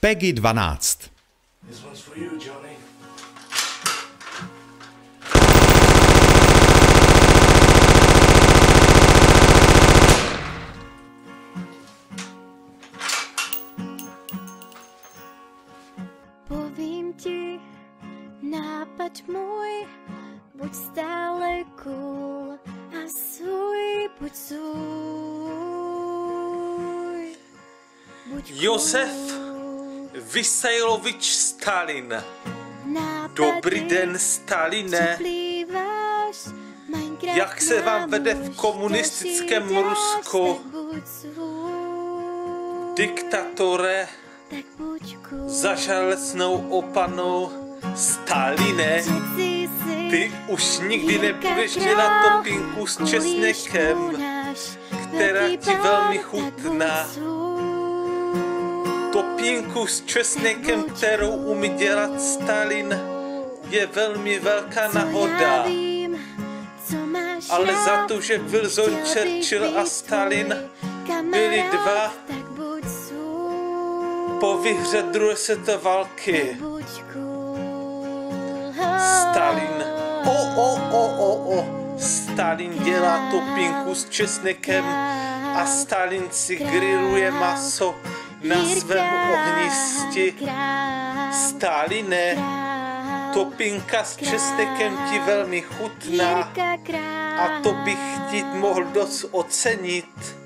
Peggy 12. This one's for you, Johnny. Povím ti nápad můj, buď stále cool a svůj, buď svůj. Buď Josef cool. Vysajlovič Stalin. Nápady, Dobrý den, Staline. Jak se vám vede v komunistickém Rusku? Diktatore za železnou opanou Staline. Ty už nikdy nebudeš dělat topinku s česnekem. která ti velmi chutná. Topinku s česnekem, kterou umí dělat Stalin, je velmi velká máš Ale za to, že Wilson Churchill a Stalin byli dva po vyhře druhé světové války. Stalin. O, o, o, o, o. Stalin dělá topinku s česnekem a Stalin si grilluje maso na svém ohništi. Staline, topinka s česnekem ti velmi chutná a to bych ti mohl dost ocenit.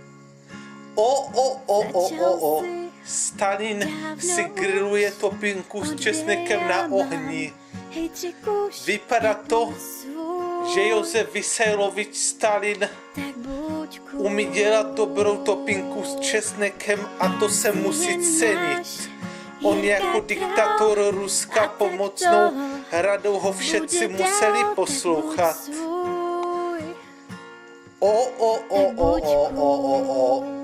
O, o, o, o, o, o. Stalin si grilluje topinku s česnekem na ohni. Vypadá to, že Josef Vysajlovič Stalin umí dělat dobrou topinku s česnekem a to se musí cenit. On jako diktator Ruska pomocnou radou ho všetci museli poslouchat. O, o, o, o, o, o, o, o.